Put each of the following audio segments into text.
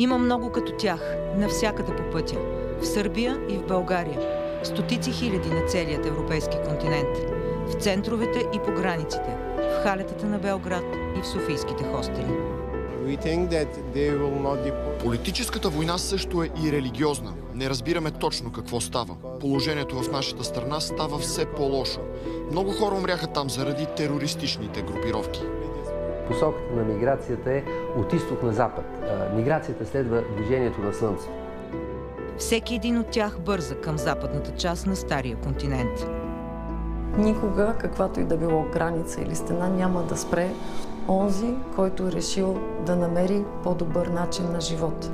Има много като тях, навсякъде по пътя. В Сърбия и в България. Стотици хиляди на целият европейски континент. В центровете и по границите. В халетата на Белград и в софийските хостели. Политическата война също е и религиозна. Не разбираме точно какво става. Положението в нашата страна става все по-лошо. Много хора умряха там заради терористичните групировки. Посоката на миграцията е от изток на запад. Миграцията следва движението на Слънцето. Всеки един от тях бърза към западната част на Стария континент. Никога, каквато и да било граница или стена, няма да спре онзи, който е решил да намери по-добър начин на живот.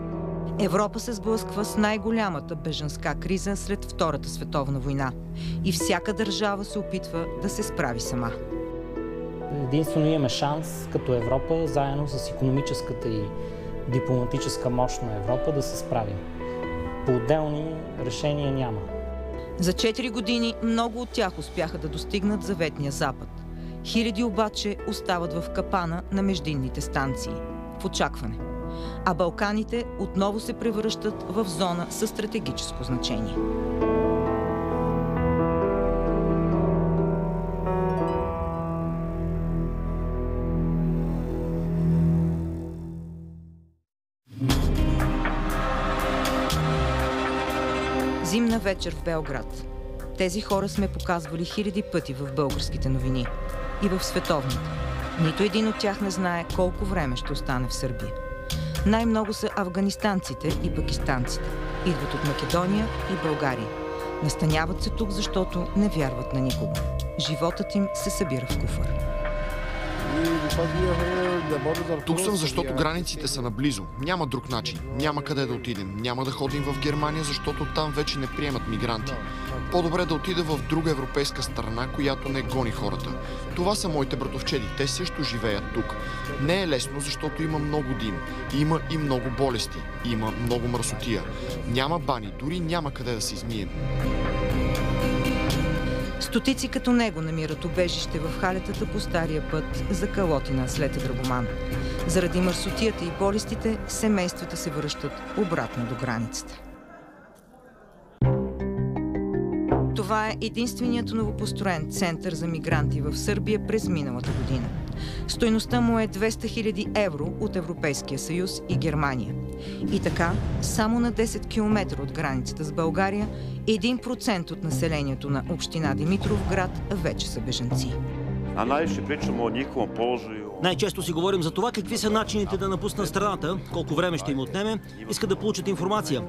Европа се сблъсква с най-голямата беженска криза след Втората световна война. И всяка държава се опитва да се справи сама. Единствено имаме шанс като Европа, заедно с економическата и дипломатическа мощ на Европа, да се справим. По-отделни решения няма. За 4 години много от тях успяха да достигнат заветния Запад. Хиляди обаче остават в капана на междинните станции. В очакване. А Балканите отново се превръщат в зона със стратегическо значение. Вечер в Белград. Тези хора сме показвали хиляди пъти в българските новини и в световните. Нито един от тях не знае колко време ще остане в Сърбия. Най-много са афганистанците и пакистанците. Идват от Македония и България. Настаняват се тук, защото не вярват на никого. Животът им се събира в куфър. Тук съм, защото границите са наблизо. Няма друг начин. Няма къде да отидем. Няма да ходим в Германия, защото там вече не приемат мигранти. По-добре да отида в друга европейска страна, която не гони хората. Това са моите братовчеди. Те също живеят тук. Не е лесно, защото има много дим. Има и много болести. Има много мръсотия. Няма бани, дори няма къде да се измием. Стотици като него намират убежище в халетата по стария път за Калотина след Драгоман. Заради мърсотията и болестите, семействата се връщат обратно до границата. Това е единственият новопостроен център за мигранти в Сърбия през миналата година. Стойността му е 200 000 евро от Европейския съюз и Германия. И така, само на 10 км от границата с България, 1% от населението на община Димитров град вече са беженци. А най-ще pričamo o njihovom položaju. Най-често си говорим за това какви са начините да напуснат страната, колко време ще им отнеме, искат да получат информация.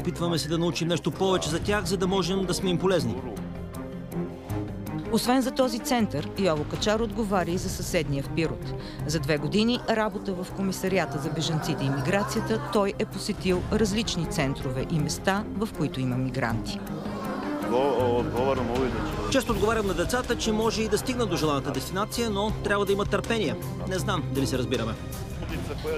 Опитваме се да научим нещо повече за тях, за да можем да сме им полезни. Освен за този център, Йово Качар отговаря и за съседния в Пирот. За две години работа в комисарията за бежанците и миграцията той е посетил различни центрове и места, в които има мигранти. Често отговарям на децата, че може и да стигнат до желаната дестинация, но трябва да имат търпение. Не знам дали се разбираме.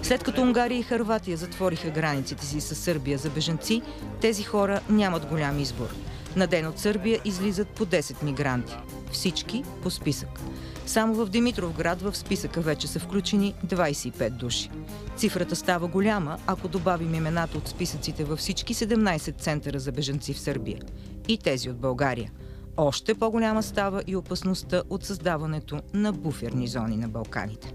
След като Унгария и Харватия затвориха границите си с Сърбия за бежанци, тези хора нямат голям избор. На ден от Сърбия излизат по 10 мигранти. Всички по списък. Само в Димитровград в списъка вече са включени 25 души. Цифрата става голяма, ако добавим имената от списъците във всички 17 центъра за бежанци в Сърбия. И тези от България. Още по-голяма става и опасността от създаването на буферни зони на Балканите.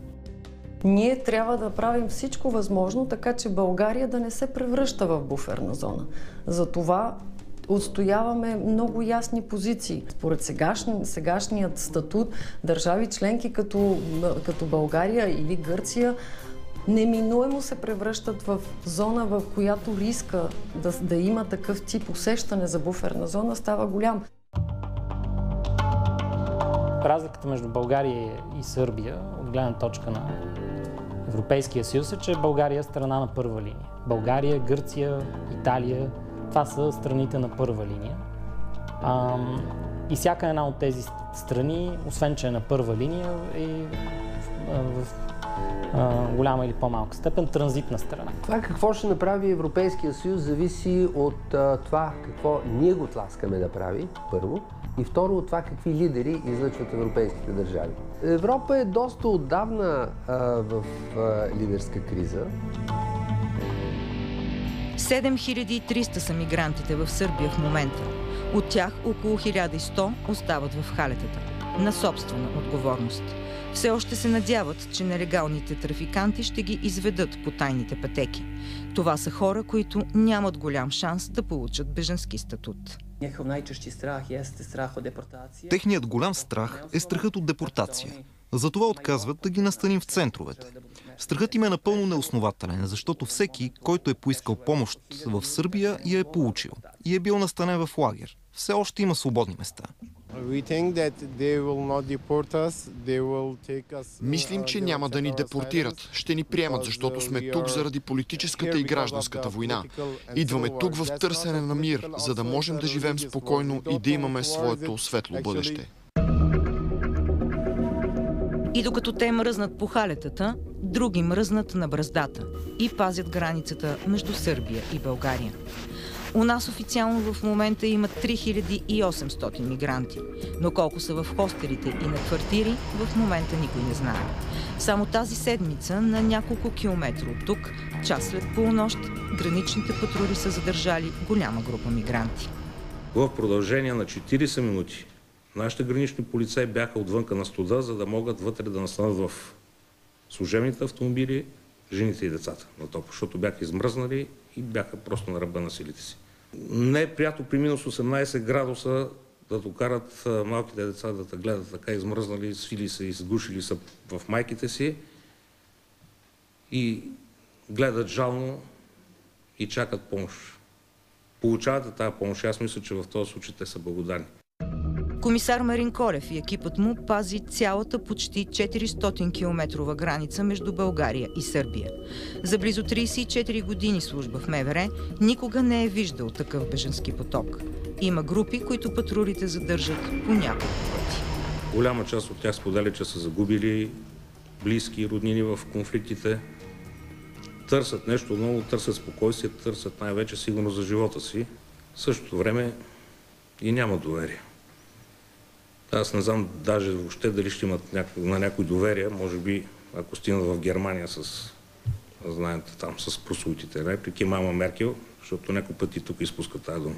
Ние трябва да правим всичко възможно, така че България да не се превръща в буферна зона. Затова отстояваме много ясни позиции. Според сегашни, сегашният статут, държави членки като, като България или Гърция неминуемо се превръщат в зона, в която риска да, да има такъв тип усещане за буферна зона става голям. Разликата между България и Сърбия, от гледна точка на Европейския съюз, е, че България е страна на първа линия. България, Гърция, Италия, това са страните на първа линия. Ам, и всяка една от тези страни, освен че е на първа линия, е в, в а, голяма или по-малка степен транзитна страна. Това какво ще направи Европейския съюз зависи от а, това какво ние го тласкаме да прави, първо, и второ от това какви лидери излъчват европейските държави. Европа е доста отдавна а, в а, лидерска криза. 7300 са мигрантите в Сърбия в момента. От тях около 1100 остават в халетата. На собствена отговорност. Все още се надяват, че нелегалните трафиканти ще ги изведат по тайните пътеки. Това са хора, които нямат голям шанс да получат беженски статут. Техният голям страх е страхът от депортация. Затова отказват да ги настаним в центровете. Страхът им е напълно неоснователен, защото всеки, който е поискал помощ в Сърбия, я е получил и е бил настанен в лагер. Все още има свободни места. Мислим, че няма да ни депортират. Ще ни приемат, защото сме тук заради политическата и гражданската война. Идваме тук в търсене на мир, за да можем да живеем спокойно и да имаме своето светло бъдеще. И докато те мръзнат по халетата, други мръзнат на браздата и пазят границата между Сърбия и България. У нас официално в момента има 3800 мигранти, но колко са в хостелите и на квартири, в момента никой не знае. Само тази седмица на няколко километра от тук, час след полунощ, граничните патрули са задържали голяма група мигранти. В продължение на 40 минути нашите гранични полицаи бяха отвънка на студа, за да могат вътре да настанат в служебните автомобили жените и децата на топ, защото бяха измръзнали и бяха просто на ръба на силите си. Не е приятно при минус 18 градуса да докарат малките деца да те гледат така измръзнали, свили се и сгушили са в майките си и гледат жално и чакат помощ. Получавате тази помощ. Аз мисля, че в този случай те са благодарни. Комисар Марин Колев и екипът му пази цялата почти 400 километрова граница между България и Сърбия. За близо 34 години служба в МВР никога не е виждал такъв беженски поток. Има групи, които патрулите задържат по няколко пъти. Голяма част от тях споделя, че са загубили близки и роднини в конфликтите. Търсят нещо ново, търсят спокойствие, търсят най-вече сигурност за живота си. В същото време и няма доверие. Аз не знам даже въобще дали ще имат няко, на някой доверие, може би ако стигнат в Германия с, знаете, там с просултите реплики, мама Меркел, защото някой път и тук изпуска тази дума.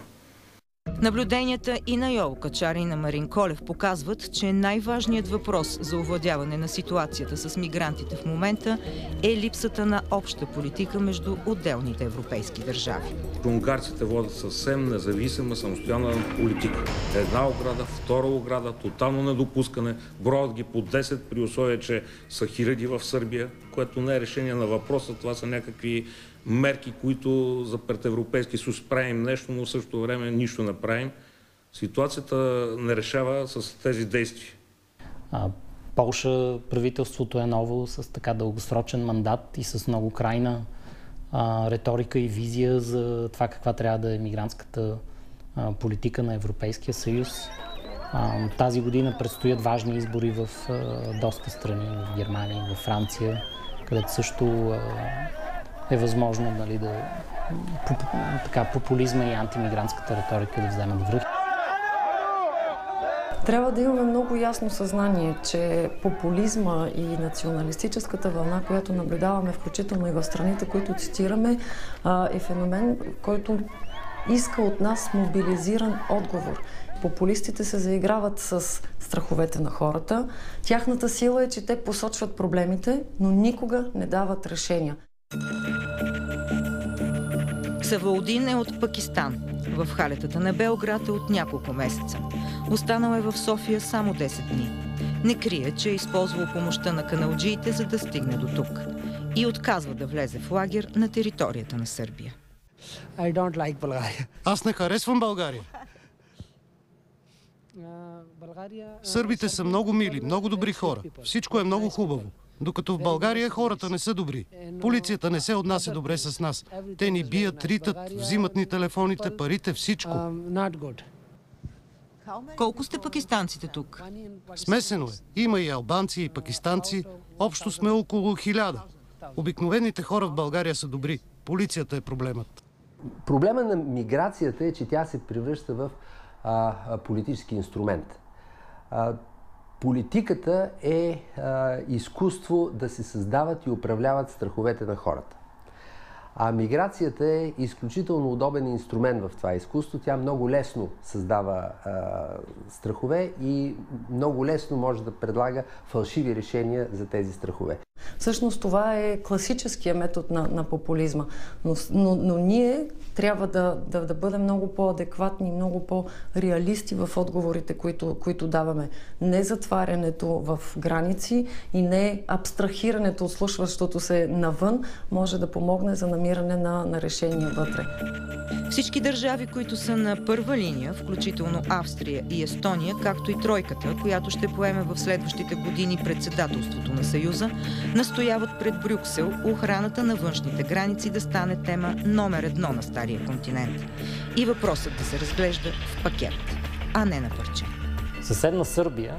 Наблюденията и на Йол Качари и на Марин Колев показват, че най-важният въпрос за овладяване на ситуацията с мигрантите в момента е липсата на обща политика между отделните европейски държави. Унгарците водят съвсем независима, самостоятелна политика. Една ограда, втора ограда, тотално недопускане, броят ги по 10 при условие, че са хиляди в Сърбия, което не е решение на въпроса. Това са някакви мерки, които за пред Европейски съюз правим нещо, но в същото време нищо не правим. Ситуацията не решава с тези действия. А, Полша правителството е ново с така дългосрочен мандат и с много крайна а, риторика и визия за това каква трябва да е мигрантската а, политика на Европейския съюз. А, тази година предстоят важни избори в а, доста страни, в Германия, в Франция, където също а, е възможно нали, да така, популизма и антимигрантската риторика да вземат връх. Трябва да имаме много ясно съзнание, че популизма и националистическата вълна, която наблюдаваме, включително и в страните, които цитираме, е феномен, който иска от нас мобилизиран отговор. Популистите се заиграват с страховете на хората. Тяхната сила е, че те посочват проблемите, но никога не дават решения. Саваудин е от Пакистан. В халетата на Белград е от няколко месеца. Останал е в София само 10 дни. Не крие, че е използвал помощта на каналджиите, за да стигне до тук. И отказва да влезе в лагер на територията на Сърбия. Like Аз не харесвам България. Сърбите са много мили, много добри хора. Всичко е много хубаво. Докато в България хората не са добри. Полицията не се отнася добре с нас. Те ни бият, ритат, взимат ни телефоните, парите, всичко. Колко сте пакистанците тук? Смесено е. Има и албанци, и пакистанци. Общо сме около хиляда. Обикновените хора в България са добри. Полицията е проблемът. Проблема на миграцията е, че тя се превръща в а, политически инструмент. А, Политиката е а, изкуство да се създават и управляват страховете на хората. А миграцията е изключително удобен инструмент в това изкуство. Тя много лесно създава а, страхове и много лесно може да предлага фалшиви решения за тези страхове. Всъщност това е класическия метод на, на популизма. Но, но, но ние трябва да, да, да бъдем много по-адекватни, много по-реалисти в отговорите, които, които даваме. Не затварянето в граници и не абстрахирането от слушващото се навън може да помогне за намиране на, на решения вътре. Всички държави, които са на първа линия, включително Австрия и Естония, както и тройката, която ще поеме в следващите години председателството на Съюза, настояват пред Брюксел охраната на външните граници да стане тема номер едно на Стария континент. И въпросът да се разглежда в пакет, а не на парче. Съседна Сърбия,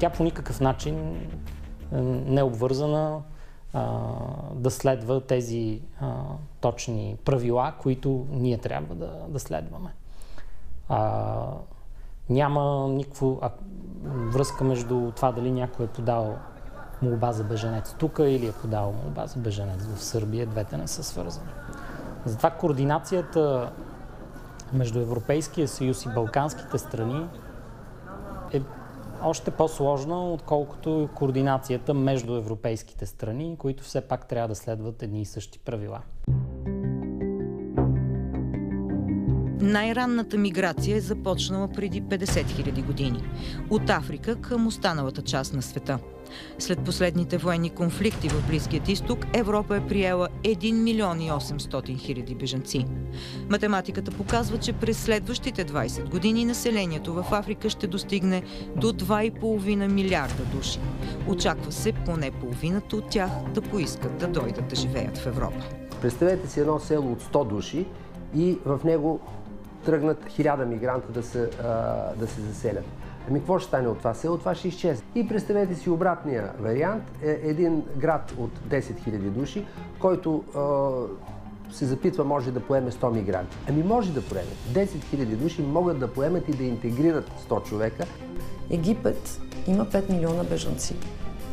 тя по никакъв начин не е обвързана да следва тези а, точни правила, които ние трябва да, да следваме. А, няма никаква връзка между това дали някой е подал молба за беженец тук или е подал молба за беженец в Сърбия. Двете не са свързани. Затова координацията между Европейския съюз и Балканските страни още по-сложна, отколкото координацията между европейските страни, които все пак трябва да следват едни и същи правила. Най-ранната миграция е започнала преди 50 000 години. От Африка към останалата част на света. След последните военни конфликти в Близкият изток, Европа е приела 1 милион и 800 хиляди бежанци. Математиката показва, че през следващите 20 години населението в Африка ще достигне до 2,5 милиарда души. Очаква се поне половината от тях да поискат да дойдат да живеят в Европа. Представете си едно село от 100 души и в него тръгнат хиляда мигранта да се, да се заселят. Ами какво ще стане от това село? Това ще изчезне. И представете си обратния вариант. Е един град от 10 000 души, който а, се запитва може да поеме 100 мигранти. Ами може да поеме. 10 000 души могат да поемат и да интегрират 100 човека. Египет има 5 милиона бежанци.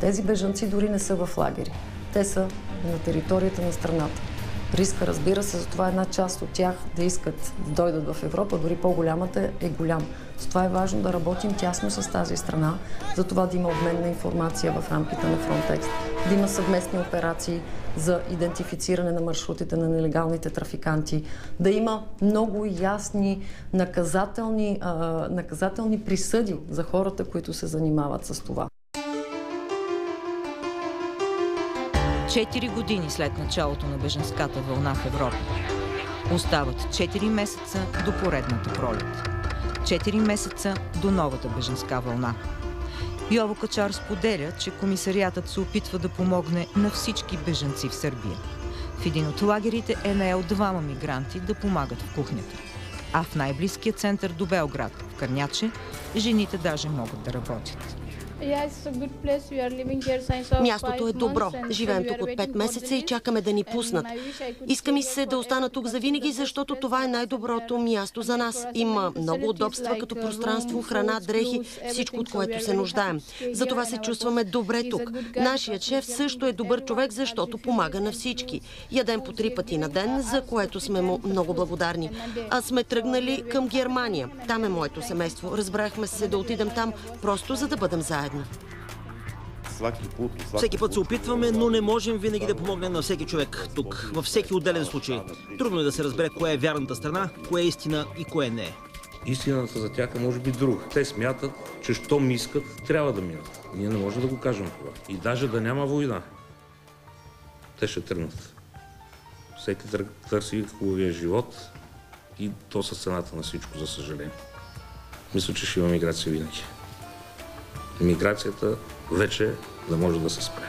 Тези бежанци дори не са в лагери. Те са на територията на страната. Риска, разбира се, за това една част от тях да искат да дойдат в Европа, дори по-голямата е голям. Затова е важно да работим тясно с тази страна, за това да има обмен на информация в рамките на Frontex, да има съвместни операции за идентифициране на маршрутите на нелегалните трафиканти, да има много ясни наказателни, наказателни присъди за хората, които се занимават с това. Четири години след началото на беженската вълна в Европа. Остават 4 месеца до поредната пролет. 4 месеца до новата беженска вълна. Йово Качар споделя, че комисариатът се опитва да помогне на всички беженци в Сърбия. В един от лагерите е наел двама мигранти да помагат в кухнята. А в най-близкия център до Белград, в Кърняче, жените даже могат да работят. Мястото е добро. Живеем тук от 5 месеца и чакаме да ни пуснат. Иска ми се да остана тук за винаги, защото това е най-доброто място за нас. Има много удобства, като пространство, храна, дрехи, всичко от което се нуждаем. Затова се чувстваме добре тук. Нашият шеф също е добър човек, защото помага на всички. Ядем по три пъти на ден, за което сме му много благодарни. А сме тръгнали към Германия. Там е моето семейство. Разбрахме се да отидем там, просто за да бъдем заедно заедно. Всеки път се опитваме, но не можем винаги да помогнем на всеки човек тук, във всеки отделен случай. Трудно е да се разбере кое е вярната страна, кое е истина и кое не е. Истината за тях е може би друга. Те смятат, че щом искат, трябва да минат. Ние не можем да го кажем това. И даже да няма война, те ще тръгнат. Всеки търси хубавия живот и то с цената на всичко, за съжаление. Мисля, че ще има миграция винаги миграцията вече не може да се спре.